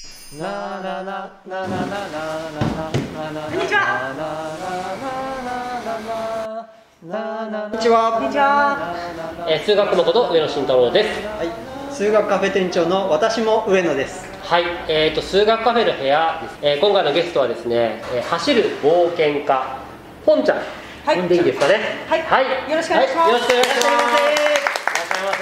こんにちは。こんにちは。こんにちは。えー数学のこと上野慎太郎です。はい。数学カフェ店長の私も上野です。はい、えー、と数学カフェの部屋です、えー今回のゲストはですね、えー走る冒険家ポンちゃん、はい。でいいですかね？はい。よろしくお願いします。はよろしくお願いします。いらっしゃいま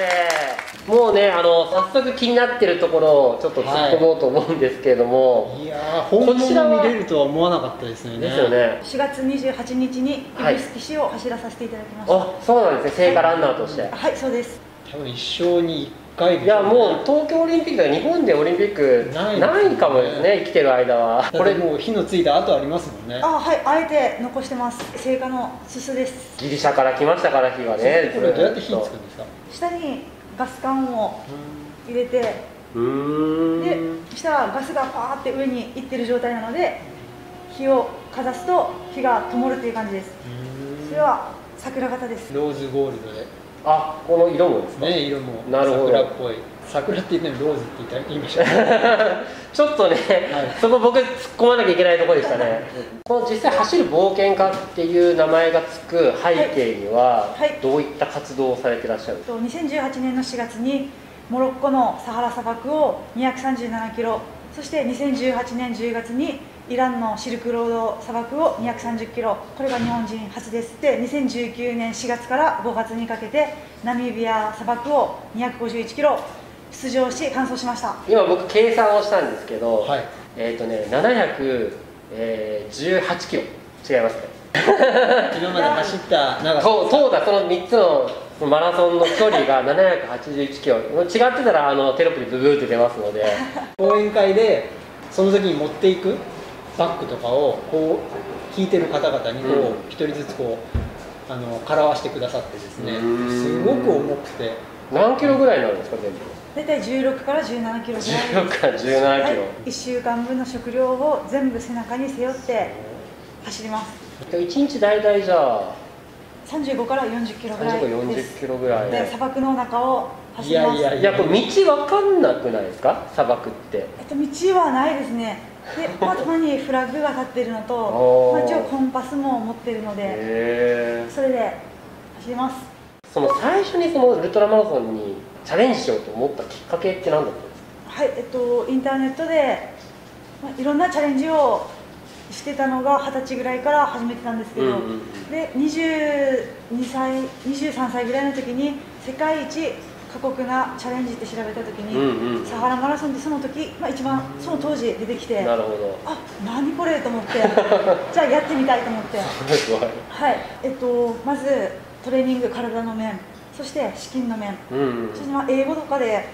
せもうねあの早速気になってるところをちょっと突っ込もうと思うんですけれども、いやー本こちらは物見れるとは思わなかったですよね。ですよね。4月28日にはい指宿市を走らさせていただきました。あそうなんですね。聖火ランナーとして、はいそうです。多分一生に1回でいやもう東京オリンピックとか日本でオリンピックないかもですね。生きてる間は。これもう火のついた跡ありますもんね。あはいあえて残してます。聖火のすすです。ギリシャから来ましたから火はね。これどうやって火つくんずですか？下にガス管を入れてでそしたらガスがパーって上にいってる状態なので火をかざすと火が灯るっていう感じです。それは桜型です。ローズゴールドで。あこの色もですか、ね色もなるほど。桜っぽい桜って言ってもローズって言ったら言いましょう。ちょっとね、い。そこ僕突っ込まなきゃいけないところでしたね。この実際走る冒険家っていう名前がつく背景にははい。はい。どういった活動をされてらっしゃる、と2018年の4月にモロッコのサハラ砂漠を237キロそして2018年10月にイランのシルクロード砂漠を230キロこれが日本人初です。で2019年4月から5月にかけてナミビア砂漠を251キロ出場し完走しました。今僕計算をしたんですけど、はい。えっ、とね718キロ。違いますね。今まで走った長さ。そうそうだその3つのマラソンの距離が781キロ。違ってたらあのテロップでブブーって出ますので。講演会でその時に持っていくバッグとかをこう聞いてる方々にこう一人ずつこうあのからわしてくださってですね。すごく重くて。何キロぐらいになるんですか全部大体16から17キロぐらい。16から17キロ、はい、1週間分の食料を全部背中に背負って走ります。1日大体じゃあ35から40キロぐらい3540です。キロぐらい。で砂漠の中を走ります。いやいやいやこれ道分かんなくないですか？砂漠って。えっと、道はないですね。で、まあ、たまにフラッグが立ってるのとまあ、一応コンパスも持ってるのでそれで走ります。その最初にそのウルトラマラソンにチャレンジしようと思ったきっかけって何だったんですか？はいえっとインターネットで、まあ、いろんなチャレンジをしてたのが二十歳ぐらいから始めてたんですけど、うんうんうん。で22歳23歳ぐらいの時に世界一過酷なチャレンジって調べた時に、うんうんサハラマラソンってその時、まあ、一番その当時出てきてなるほど。あ何これと思って じゃあやってみたいと思って。はいえっとまずトレーニング体の面そして資金の面。うん。うんそしてまあ英語とかで。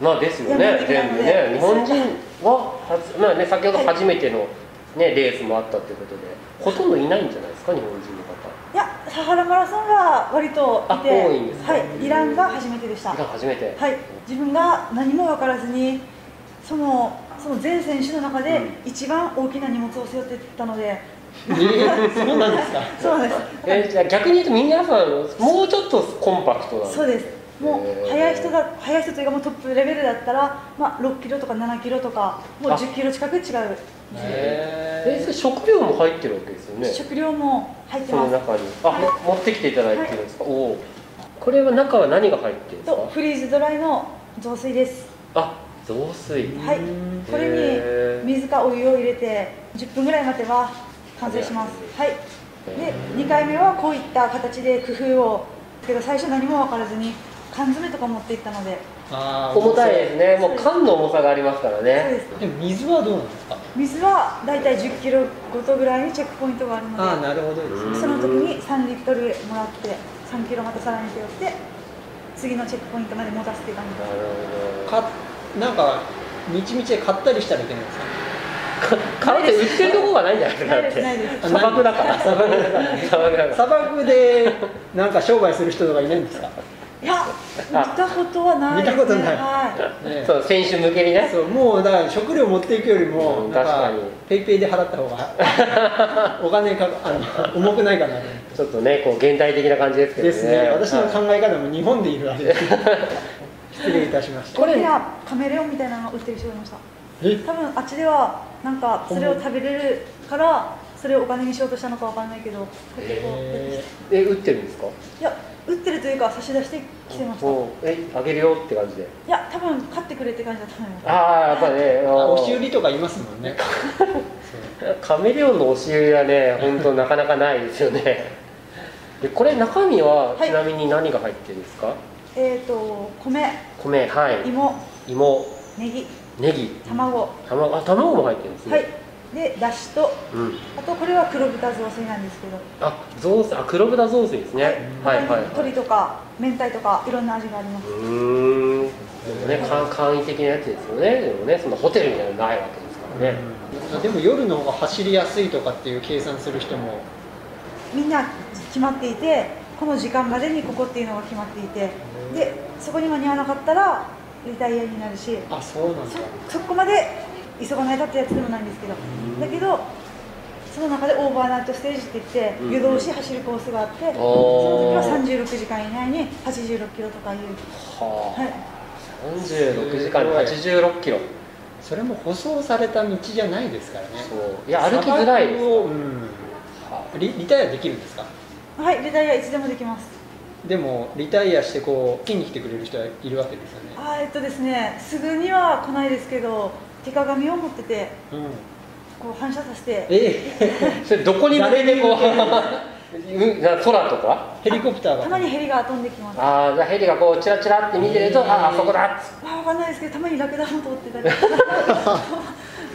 まあですよやね。全部ね。日本人は初まあね先ほど初めてのねレースもあったということでほとんどいないんじゃないですか日本人の方。いやサハラマラソンが割といて。あ多いんですかはい。イランが初めてでした。が初めて。はい。自分が何も分からずにそのその全選手の中でうん。一番大きな荷物を背負ってたので、えーそうなんですか。そうです。えじゃあ逆に言うと皆さんもうちょっとコンパクトなんそうです。もう速い人だ速い人というかもうトップレベルだったら、まあ、6キロとか7キロとかもうあ。10キロ近く違う。えそれへ食料も入ってるわけですよね？食料も入ってそのます中に。あ、はい。持ってきていただいてるんですか、おおこれは中は何が入ってるんですか？とフリーズドライの雑炊です。あ雑炊。はい。うんこれに水かお湯を入れて10分ぐらい待てば完成します。はい。で2回目はこういった形で工夫を。けど最初何も分からずに缶詰とか持っていったので。重たいですね。もう缶の重さがありますからそうねです。でも水はどうなんですか？水はだいたい10キロごとぐらいにチェックポイントがあるのでああなるほどですね。その時に3リットルもらって3キロまたさらに背負って次のチェックポイントまで持たせていかないなるかなんかみちみちで買ったりしたらいけないんですか？ほど缶って売ってるところがないんじゃないですか。砂漠だから。砂漠だから砂漠だから。砂漠でなんか商売する人とかいないんですか？いや見たことはない見たことない。はい。ねそう選手向けにね。そうもうだから食料持っていくよりも、うんなんか確かに。ペイペイで払った方が お金かあの重くないかなちょっとねこう現代的な感じですけどね。ですね。私のはい考え方も日本でいるあれで。す 失礼いたしました。これカメレオンみたいなのが売ってる人がいました。え多分あっちではなんかそれを食べれるからそれをお金にしようとしたのかわかんないけど結構へえ売ってるんですか？いや売ってるというか差し出してきてました。えあげるよって感じで？や多分買ってくれって感じだと思います。ああやっぱね押し売りとかいますもんね。カメレオンの押し売りはね本当なかなかないですよね。でこれ中身ははい。ちなみに何が入ってるんですか、えっ、と米。米はい。芋。芋。ネギネギ。卵。卵あ卵も入ってるんですね。はい。でだしとうん。あとこれは黒豚雑炊なんですけど。あ雑炊あ黒豚雑炊ですね、はい、はいはい鶏とか明太とかいろんな味があります。うーん。でもね簡簡易的なやつですよね。でもねそのホテルみたいなのないわけですからね、でも夜の方が走りやすいとかっていう計算する人も。みんな決まっていてこの時間までにここっていうのが決まっていて。でそこに間に合わなかったらリタイアになるしあそうなんだ。そそこまで急がないとってやつでもないんですけどだけどその中でオーバーナイトステージって言ってうん。夜通し走るコースがあってそのおー時は36時間以内に86キロとかいう。ははい。あ36時間で86キロ。それも舗装された道じゃないですからね。そう。いや歩きづらいですリリタイアできるんですか？はいリタイアいつでもできますでもリタイアしてこう見に来てくれる人はいるわけですよね。あーえっとですねすぐには来ないですけど手鏡を持っててうん。こう反射させて。ええ。それどこに向けてこう うんな空とか？ヘリコプターがたまにヘリが飛んできます。ああじゃあヘリがこうチラチラって見てると、へーああそこだっつあ分かんないですけどたまにラクダも通ってたり。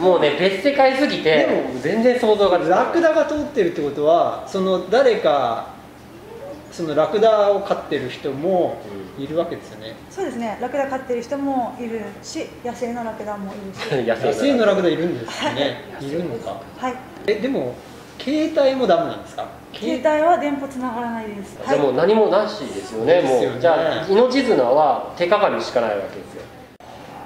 もうね別世界すぎて。でも全然想像がラクダが通ってるってことはその誰かそのラクダを飼ってる人もいるわけですよね。そうですね。ラクダ飼ってる人もいるし野生のラクダもいるし。野 野生のラクダダいるんですね。い。るのか。はい。えでも携帯もダメなんですか？携帯は電波つながらないです。じゃあもう何もなしですよね、ですよね。もうじゃあ命綱は手鏡しかないわけですよ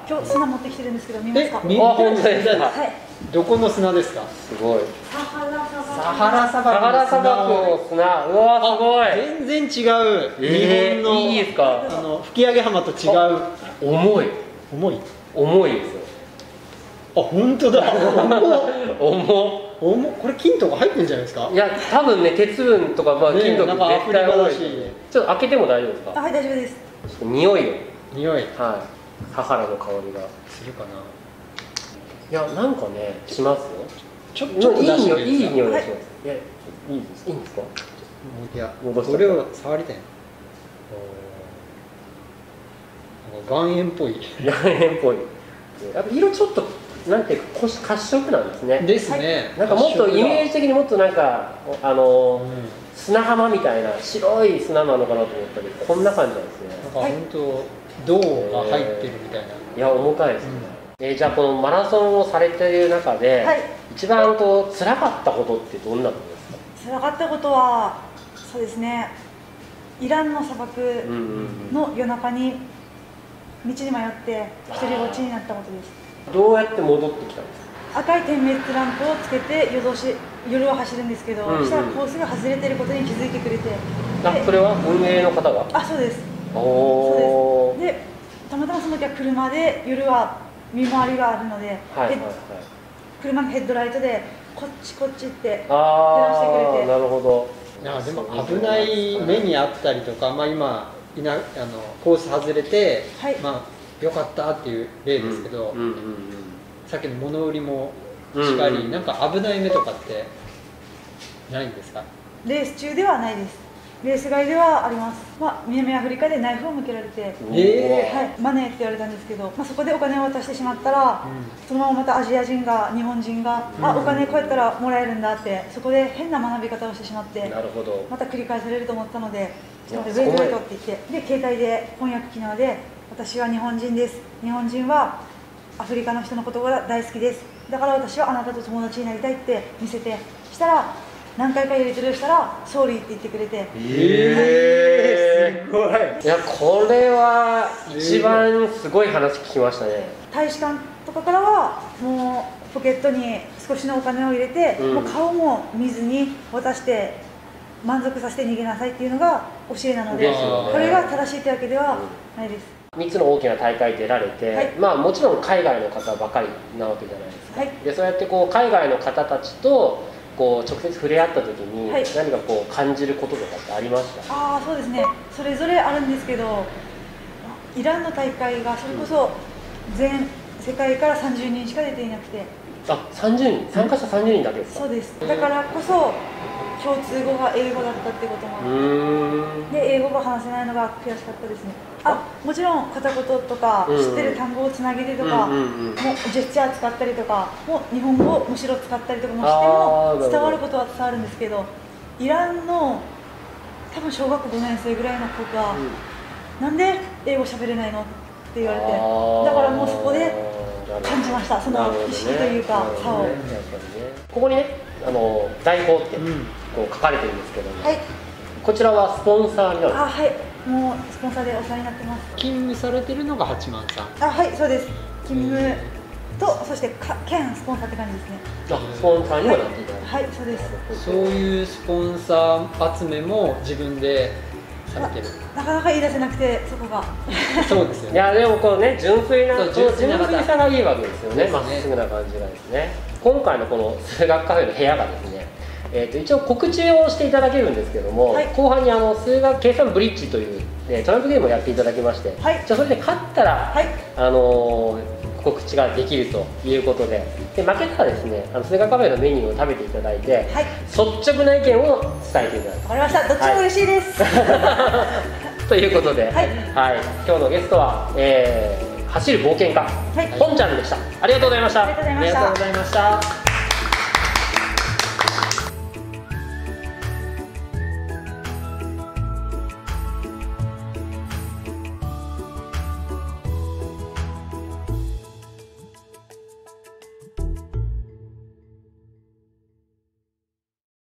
今日砂持ってきてるんですけど見ますかあ本当ですかはいどこの砂ですか？すごい。サハラ砂漠。サハラ砂サハラ砂漠の砂。うわすごい。全然違う、えー日本のいいですか？あの吹上浜と違う。重い。重い？重いですよ。あ本当だ。重重重これ金とか入ってるんじゃないですか？いや多分ね鉄分とかまあね金属なんか絶対多い。ちょっと開けても大丈夫ですか？あはい大丈夫です。匂いを匂い。はい。サハラの香りが。するかないやなんかねします？よちょっといい匂いいい匂いがしますい。やいいですいいんですか？いやこれを触りたい岩塩っぽい。岩塩っぽい。やっぱ色ちょっとなんていうかこし褐色なんですね。ですね、なんかもっとイメージ的にもっとなんかあのうん。砂浜みたいな白い砂なのかなと思ったけどこんな感じなんですね。なんか本当銅が入ってるみたいな、いや重たいですね、えーじゃあこのマラソンをされている中で、はい。一番こう辛かったことってどんなことですか？辛かったことはそうですね。イランの砂漠の夜中に道に迷って一人ぼっちになったことです。どうやって戻ってきたんですか？赤い点滅ランプをつけて夜通し夜は走るんですけど、うんうん。そしたらコースが外れてることに気づいてくれてであそれは運営の方が？あそうです。おおでたまたまその時は車で夜は見回りがあるので、はいはいはい。で車のヘッドライトでこっちこっちってあ照らしてくれあて。なるほど。いやでも危ない目にあったりとか、まあ、今いなあのコース外れて、はい。まあよかったっていう例ですけど、うんうんうんさっきの物売りもうんしかり、うんなんか危ない目とかってないんですか？レース中ではないですレース外ではあります、まあ、南アフリカでナイフを向けられて、うんえー。はい、マネーって言われたんですけど、まあ、そこでお金を渡してしまったら、そのまままたアジア人が日本人が、あうんお金こうやったらもらえるんだってそこで変な学び方をしてしまってなるほど。また繰り返されると思ったのでちょっとウェイトウェイトって言ってで。携帯で翻訳機能で私は日本人です。日本人はアフリカの人のことが大好きです。だから私はあなたと友達になりたいって見せてしたら何回か入れてるしたら「ソーリー」って言ってくれて。えすごい。いやこれは一番すごい話聞きましたね。大使館とかからはもうポケットに少しのお金を入れて、うん。もう顔も見ずに渡して満足させて逃げなさいっていうのが教えなのでですよね。これが正しいというわけではないです。3つの大きな大会出られて、はい。まあもちろん海外の方ばかりなわけじゃないですか、はい。でそうやってこう海外の方たちとこう直接触れ合った時にはい。何かこう感じることとかってありました、ああそうですね。それぞれあるんですけどイランの大会がそれこそ全世界から30人しか出ていなくて。あ30人？参加者30人だけですか？そうです。だからこそ共通語が英語だったってこともあうって。ーん。で英語が話せないのが悔しかったですね。あもちろん片言とかうん。知ってる単語をつなげてとか、うんうんうん。もうジェスチャー使ったりとかもう日本語をむしろ使ったりとかもしても伝わることは伝わるんですけどイランの多分小学校5年生ぐらいの子が、なんで英語喋れないのって言われてだからもうそこで感じました。その意識というか差を、ね、ここにねあの代表ってうんこう書かれてるんですけども、はい。こちらはスポンサーになる。あはい。もうスポンサーでお世話になってます。勤務されてるのが八幡さん。あはいそうです。勤務とそしてか県スポンサーって感じですね。あスポンサーにもなっていただいて、はいそうです。そういうスポンサー集めも自分でされてる。なかなか言い出せなくてそこが。そうですよね。いやでもこのね純粋な純純粋な方。粋さがいいわけですよね。まっすぐな感じがですね。今回のこの数学カフェの部屋がですねえー、と一応告知をしていただけるんですけども、はい。後半にあの数学計算ブリッジという、えートランプゲームをやっていただきまして、はい。じゃあそれで勝ったら、はい。あのー告知ができるということでで負けたらですねあの数学カフェのメニューを食べていただいて、はい。率直な意見を伝えていただく。わかりました。どっちも嬉しいです、ということで、はい。今日のゲストは、えー走る冒険家、はい。本ちゃんでした。ありがとうございました。ありがとうございました